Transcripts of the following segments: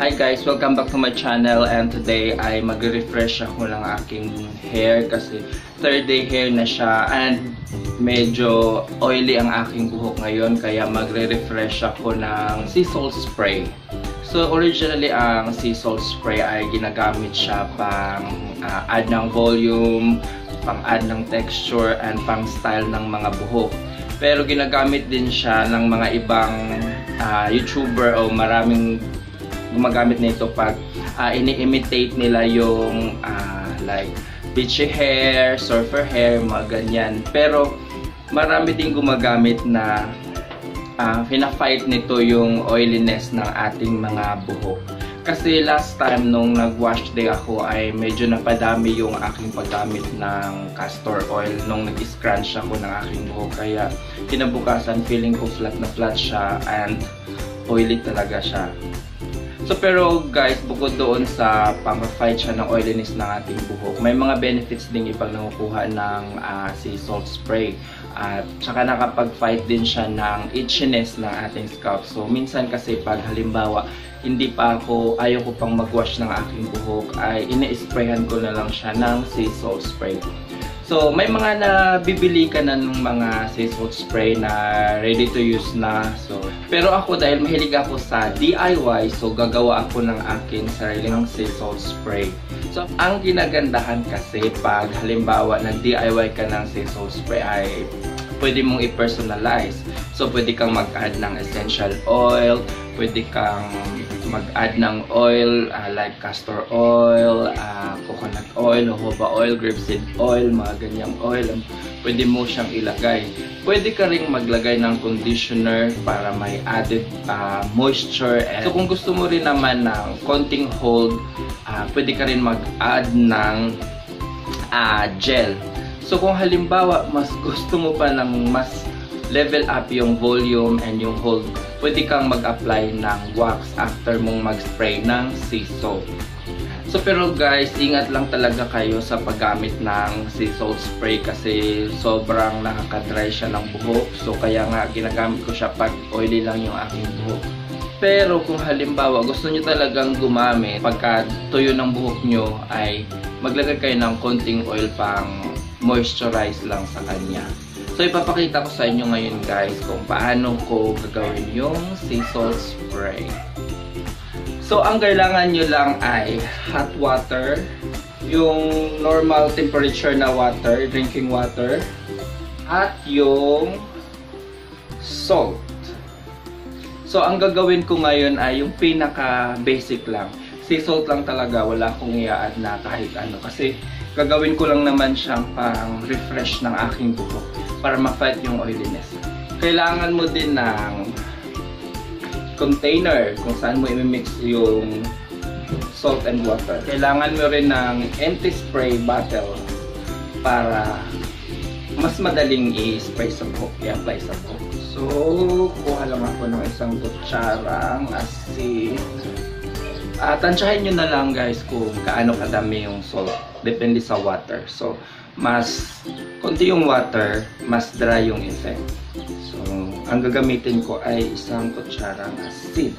Hi guys! Welcome back to my channel and today ay magre-refresh ako ng aking hair kasi third day hair na siya and medyo oily ang aking buhok ngayon kaya magre-refresh ako ng sea salt spray. So originally ang sea salt spray ay ginagamit siya pang uh, add ng volume, pang add ng texture and pang style ng mga buhok. Pero ginagamit din siya ng mga ibang uh, YouTuber o maraming gumagamit nito pag uh, ini-imitate nila yung uh, like beachy hair, surfer hair, mga ganyan. Pero marami din gumagamit na uh, fina-fight nito yung oiliness ng ating mga buhok. Kasi last time nung nag-wash day ako ay medyo napadami yung aking paggamit ng castor oil nung nag-scrunch ako ng aking buhok. Kaya kinabukasan feeling ko flat na flat siya and oily talaga siya. So pero guys, bukod doon sa pang-fight siya ng oiliness ng ating buhok, may mga benefits ding ibang nakukuha ng uh, sea salt spray. At saka nakapag-fight din siya ng itchiness ng ating scalp. So minsan kasi pag halimbawa, hindi pa ako, ayaw ko pang mag-wash ng aking buhok, ay ina-sprayhan ko na lang siya ng sea salt spray. So, may mga nabibili ka na ng mga sea salt spray na ready to use na. So, pero ako dahil mahilig ako sa DIY, so gagawa ako ng aking sariling sea salt spray. So, ang ginagandahan kasi pag halimbawa nag-DIY ka ng sea salt spray ay pwede mong i-personalize. So, pwede kang mag-add ng essential oil, pwede kang mag-add ng oil uh, like castor oil, uh, coconut oil, jojoba oil, grapeseed oil, mga ganyang oil. Pwede mo siyang ilagay. Pwede ka ring maglagay ng conditioner para may added uh, moisture. And so kung gusto mo rin naman ng konting hold, uh, pwede ka rin mag-add ng uh, gel. So kung halimbawa mas gusto mo pa ng mas level up yung volume and yung hold, pwede kang mag-apply ng wax after mong mag-spray ng sea salt. So pero guys, ingat lang talaga kayo sa paggamit ng sea salt spray kasi sobrang nakaka-dry siya ng buhok. So kaya nga ginagamit ko siya pag oily lang yung aking buhok. Pero kung halimbawa gusto niyo talagang gumamit pagka tuyo ng buhok nyo ay maglagay kayo ng konting oil pang moisturize lang sa kanya. So, ipapakita ko sa inyo ngayon guys kung paano ko gagawin yung sea salt spray. So, ang kailangan nyo lang ay hot water, yung normal temperature na water, drinking water, at yung salt. So, ang gagawin ko ngayon ay yung pinaka-basic lang. Sea salt lang talaga, wala akong i-add na kahit ano. Kasi, gagawin ko lang naman siyang pang-refresh ng aking buhok para ma-fight yung oiliness. Kailangan mo din ng container kung saan mo i-mix yung salt and water. Kailangan mo rin ng empty spray bottle para mas madaling i-spray sa buhok, i-apply sa buhok. So, kuha lang ako ng isang kutsarang asin. Uh, tansyahin nyo na lang guys kung kaano kadami yung salt. Depende sa water. So, mas konti yung water, mas dry yung effect. So, ang gagamitin ko ay isang kutsarang asin.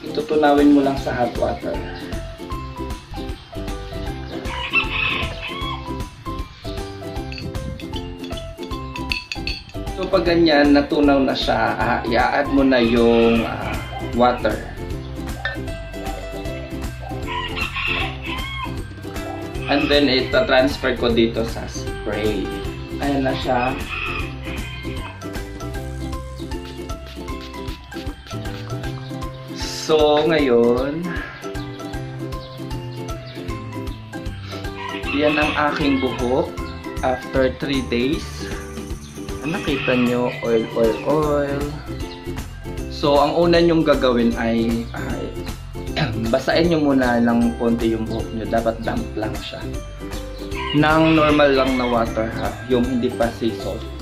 Itutunawin mo lang sa hot water. So pag ganyan, natunaw na siya, uh, i-add mo na yung uh, water. And then, ita-transfer ko dito sa spray. Ayan na siya. So, ngayon, yan ang aking buhok after 3 days nakita nyo, oil, oil, oil. So, ang una nyong gagawin ay, ay basahin nyo muna ng konti yung buhok nyo. Dapat damp lang siya. Nang normal lang na water ha, yung hindi pa sea salt.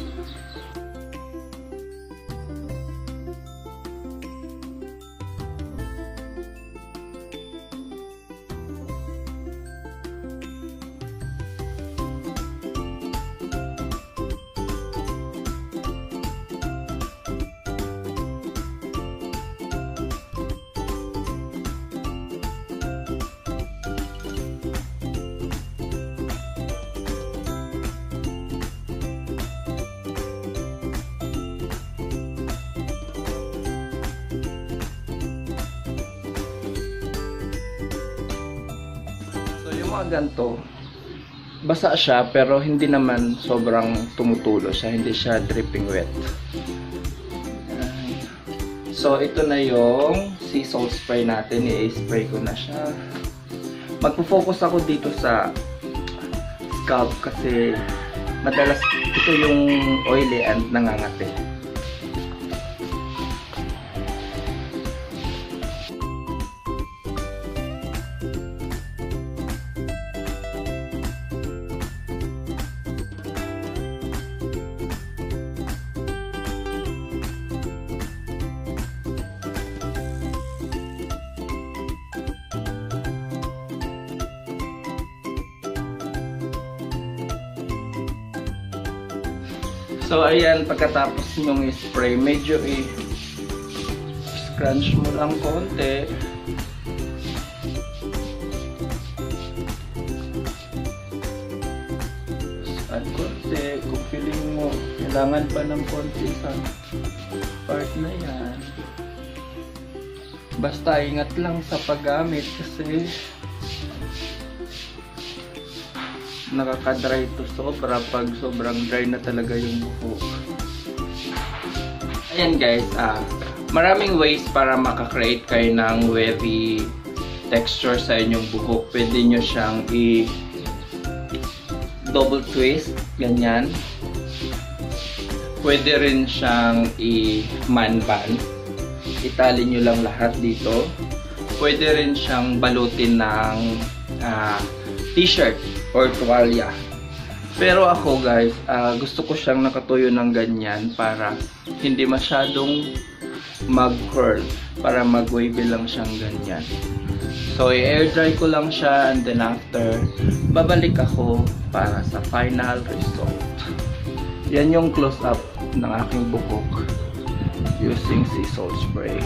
Mga ganito, basa siya pero hindi naman sobrang tumutulo siya, hindi siya dripping wet. So, ito na yung sea salt spray natin. I-spray ko na siya. Magpo-focus ako dito sa scalp kasi madalas ito yung oily and nangangati. So, ayan, pagkatapos nyong spray, medyo i-scrunch mo lang konti. At konti, kung feeling mo, kailangan pa ng konti sa part na yan. Basta ingat lang sa paggamit kasi nakaka-dry to sobra pag sobrang dry na talaga yung buhok. Ayan guys, ah, maraming ways para makakreate kayo ng wavy texture sa inyong buhok. Pwede nyo siyang i double twist, ganyan. Pwede rin siyang i man band. Itali nyo lang lahat dito. Pwede rin siyang balutin ng ah, t-shirt or tuwalya. Pero ako guys, uh, gusto ko siyang nakatuyo ng ganyan para hindi masyadong mag-curl. Para mag-wavy lang siyang ganyan. So, i-air dry ko lang siya and then after, babalik ako para sa final result. Yan yung close-up ng aking buhok using sea salt spray.